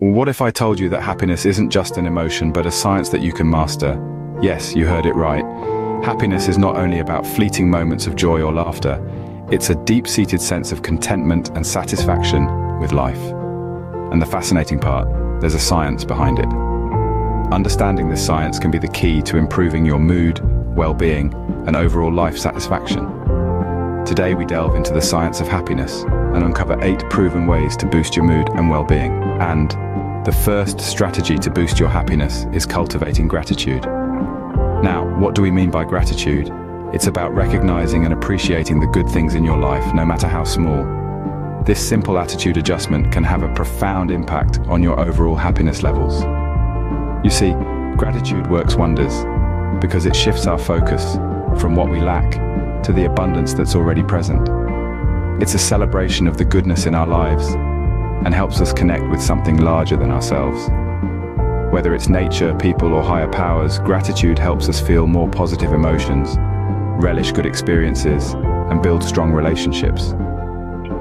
What if I told you that happiness isn't just an emotion but a science that you can master? Yes, you heard it right. Happiness is not only about fleeting moments of joy or laughter, it's a deep-seated sense of contentment and satisfaction with life. And the fascinating part, there's a science behind it. Understanding this science can be the key to improving your mood, well-being, and overall life satisfaction. Today we delve into the science of happiness and uncover eight proven ways to boost your mood and well-being. And the first strategy to boost your happiness is cultivating gratitude. Now, what do we mean by gratitude? It's about recognizing and appreciating the good things in your life, no matter how small. This simple attitude adjustment can have a profound impact on your overall happiness levels. You see, gratitude works wonders because it shifts our focus from what we lack to the abundance that's already present. It's a celebration of the goodness in our lives and helps us connect with something larger than ourselves. Whether it's nature, people or higher powers, gratitude helps us feel more positive emotions, relish good experiences, and build strong relationships.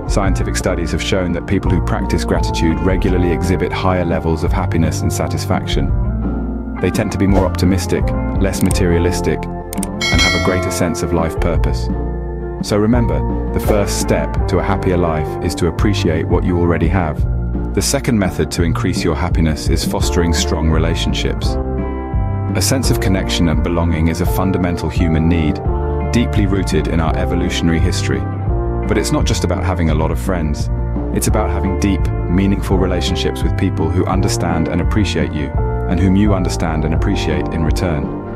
Scientific studies have shown that people who practice gratitude regularly exhibit higher levels of happiness and satisfaction. They tend to be more optimistic, less materialistic, and have a greater sense of life purpose. So remember, the first step to a happier life is to appreciate what you already have. The second method to increase your happiness is fostering strong relationships. A sense of connection and belonging is a fundamental human need, deeply rooted in our evolutionary history. But it's not just about having a lot of friends. It's about having deep, meaningful relationships with people who understand and appreciate you, and whom you understand and appreciate in return.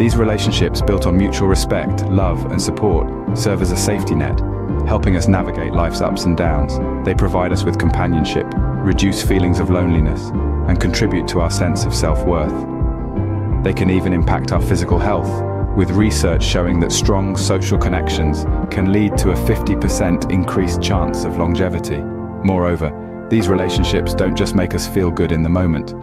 These relationships built on mutual respect, love and support serve as a safety net, helping us navigate life's ups and downs. They provide us with companionship, reduce feelings of loneliness, and contribute to our sense of self-worth. They can even impact our physical health, with research showing that strong social connections can lead to a 50% increased chance of longevity. Moreover, these relationships don't just make us feel good in the moment.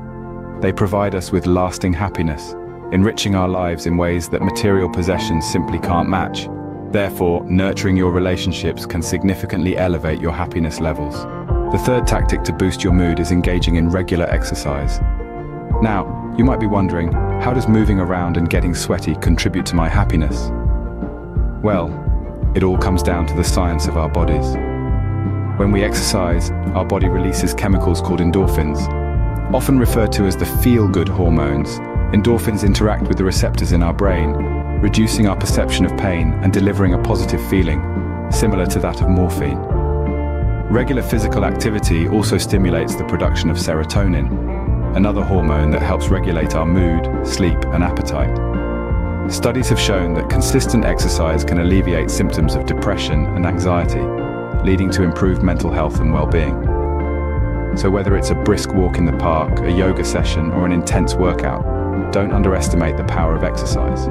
They provide us with lasting happiness, enriching our lives in ways that material possessions simply can't match. Therefore, nurturing your relationships can significantly elevate your happiness levels. The third tactic to boost your mood is engaging in regular exercise. Now, you might be wondering, how does moving around and getting sweaty contribute to my happiness? Well, it all comes down to the science of our bodies. When we exercise, our body releases chemicals called endorphins. Often referred to as the feel-good hormones, endorphins interact with the receptors in our brain reducing our perception of pain and delivering a positive feeling, similar to that of morphine. Regular physical activity also stimulates the production of serotonin, another hormone that helps regulate our mood, sleep and appetite. Studies have shown that consistent exercise can alleviate symptoms of depression and anxiety, leading to improved mental health and well-being. So whether it's a brisk walk in the park, a yoga session or an intense workout, don't underestimate the power of exercise.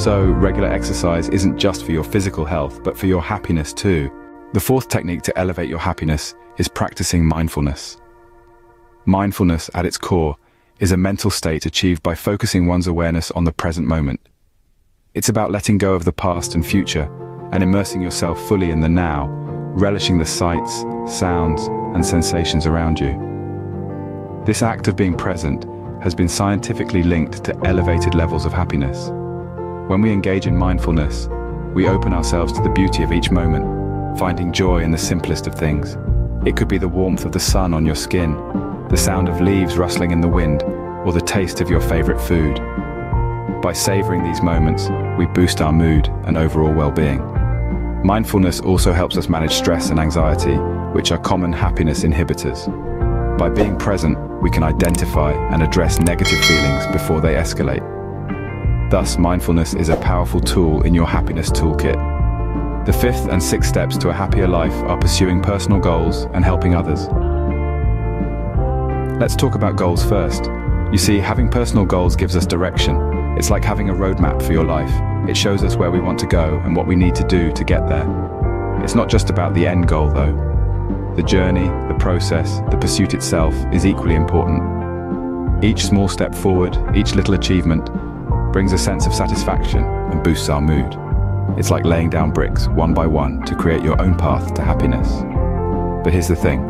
So regular exercise isn't just for your physical health, but for your happiness too. The fourth technique to elevate your happiness is practicing mindfulness. Mindfulness, at its core, is a mental state achieved by focusing one's awareness on the present moment. It's about letting go of the past and future and immersing yourself fully in the now, relishing the sights, sounds, and sensations around you. This act of being present has been scientifically linked to elevated levels of happiness. When we engage in mindfulness, we open ourselves to the beauty of each moment, finding joy in the simplest of things. It could be the warmth of the sun on your skin, the sound of leaves rustling in the wind, or the taste of your favorite food. By savoring these moments, we boost our mood and overall well-being. Mindfulness also helps us manage stress and anxiety, which are common happiness inhibitors. By being present, we can identify and address negative feelings before they escalate. Thus, mindfulness is a powerful tool in your happiness toolkit. The fifth and sixth steps to a happier life are pursuing personal goals and helping others. Let's talk about goals first. You see, having personal goals gives us direction. It's like having a roadmap for your life. It shows us where we want to go and what we need to do to get there. It's not just about the end goal though. The journey, the process, the pursuit itself is equally important. Each small step forward, each little achievement, brings a sense of satisfaction and boosts our mood. It's like laying down bricks one by one to create your own path to happiness. But here's the thing.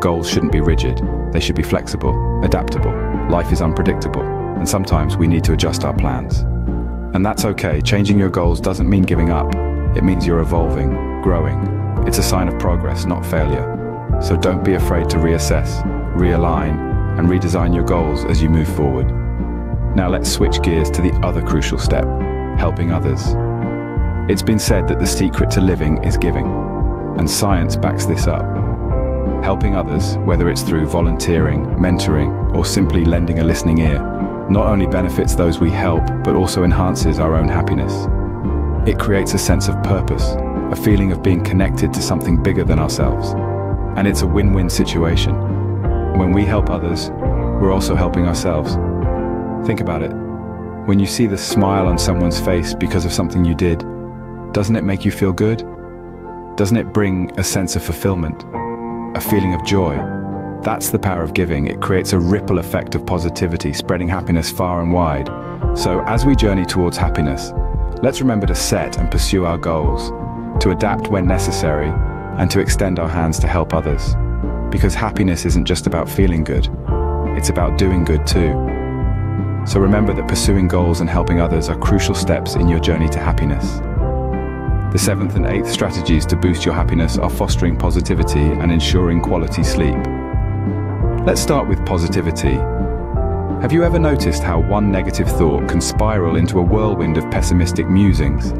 Goals shouldn't be rigid, they should be flexible, adaptable. Life is unpredictable, and sometimes we need to adjust our plans. And that's okay, changing your goals doesn't mean giving up. It means you're evolving, growing. It's a sign of progress, not failure. So don't be afraid to reassess, realign, and redesign your goals as you move forward. Now let's switch gears to the other crucial step, helping others. It's been said that the secret to living is giving, and science backs this up. Helping others, whether it's through volunteering, mentoring, or simply lending a listening ear, not only benefits those we help, but also enhances our own happiness. It creates a sense of purpose, a feeling of being connected to something bigger than ourselves. And it's a win-win situation. When we help others, we're also helping ourselves. Think about it. When you see the smile on someone's face because of something you did, doesn't it make you feel good? Doesn't it bring a sense of fulfillment? A feeling of joy? That's the power of giving. It creates a ripple effect of positivity, spreading happiness far and wide. So as we journey towards happiness, let's remember to set and pursue our goals, to adapt when necessary, and to extend our hands to help others. Because happiness isn't just about feeling good, it's about doing good too. So remember that pursuing goals and helping others are crucial steps in your journey to happiness. The seventh and eighth strategies to boost your happiness are fostering positivity and ensuring quality sleep. Let's start with positivity. Have you ever noticed how one negative thought can spiral into a whirlwind of pessimistic musings?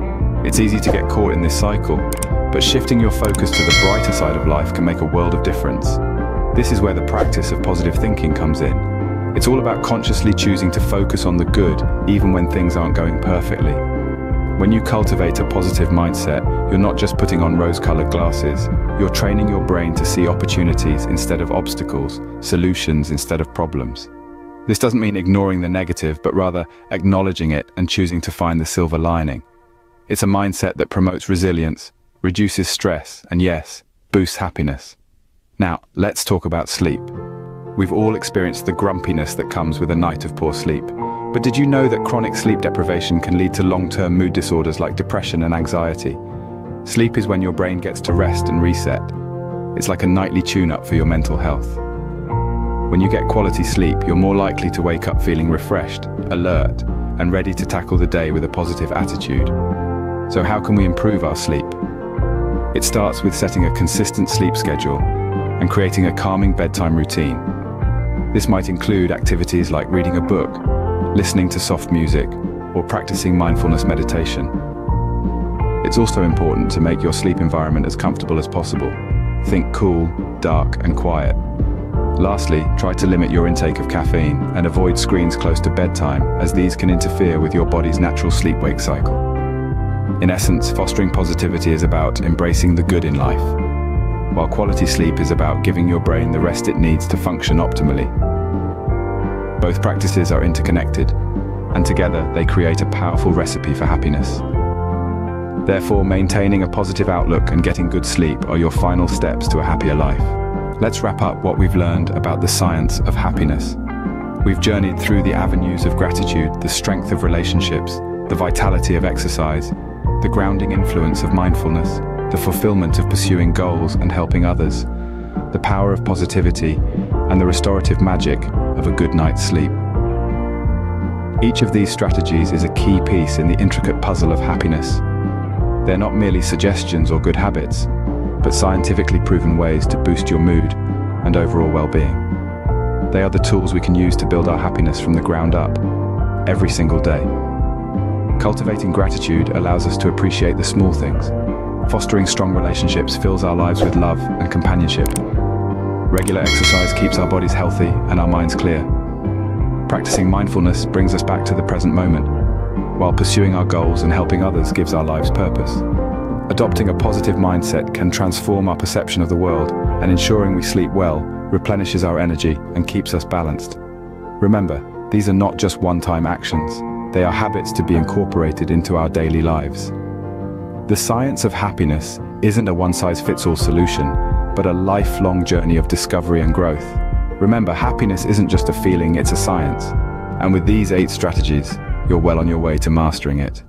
It's easy to get caught in this cycle, but shifting your focus to the brighter side of life can make a world of difference. This is where the practice of positive thinking comes in. It's all about consciously choosing to focus on the good, even when things aren't going perfectly. When you cultivate a positive mindset, you're not just putting on rose-colored glasses, you're training your brain to see opportunities instead of obstacles, solutions instead of problems. This doesn't mean ignoring the negative, but rather acknowledging it and choosing to find the silver lining. It's a mindset that promotes resilience, reduces stress, and yes, boosts happiness. Now, let's talk about sleep. We've all experienced the grumpiness that comes with a night of poor sleep. But did you know that chronic sleep deprivation can lead to long-term mood disorders like depression and anxiety? Sleep is when your brain gets to rest and reset. It's like a nightly tune-up for your mental health. When you get quality sleep, you're more likely to wake up feeling refreshed, alert, and ready to tackle the day with a positive attitude. So how can we improve our sleep? It starts with setting a consistent sleep schedule and creating a calming bedtime routine. This might include activities like reading a book, listening to soft music, or practicing mindfulness meditation. It's also important to make your sleep environment as comfortable as possible. Think cool, dark, and quiet. Lastly, try to limit your intake of caffeine and avoid screens close to bedtime as these can interfere with your body's natural sleep-wake cycle. In essence, fostering positivity is about embracing the good in life, while quality sleep is about giving your brain the rest it needs to function optimally. Both practices are interconnected, and together they create a powerful recipe for happiness. Therefore, maintaining a positive outlook and getting good sleep are your final steps to a happier life. Let's wrap up what we've learned about the science of happiness. We've journeyed through the avenues of gratitude, the strength of relationships, the vitality of exercise, the grounding influence of mindfulness, the fulfillment of pursuing goals and helping others, the power of positivity, and the restorative magic of a good night's sleep. Each of these strategies is a key piece in the intricate puzzle of happiness. They're not merely suggestions or good habits, but scientifically proven ways to boost your mood and overall well-being. They are the tools we can use to build our happiness from the ground up, every single day. Cultivating gratitude allows us to appreciate the small things. Fostering strong relationships fills our lives with love and companionship. Regular exercise keeps our bodies healthy and our minds clear. Practicing mindfulness brings us back to the present moment, while pursuing our goals and helping others gives our lives purpose. Adopting a positive mindset can transform our perception of the world, and ensuring we sleep well replenishes our energy and keeps us balanced. Remember, these are not just one-time actions. They are habits to be incorporated into our daily lives. The science of happiness isn't a one-size-fits-all solution, but a lifelong journey of discovery and growth. Remember, happiness isn't just a feeling, it's a science. And with these eight strategies, you're well on your way to mastering it.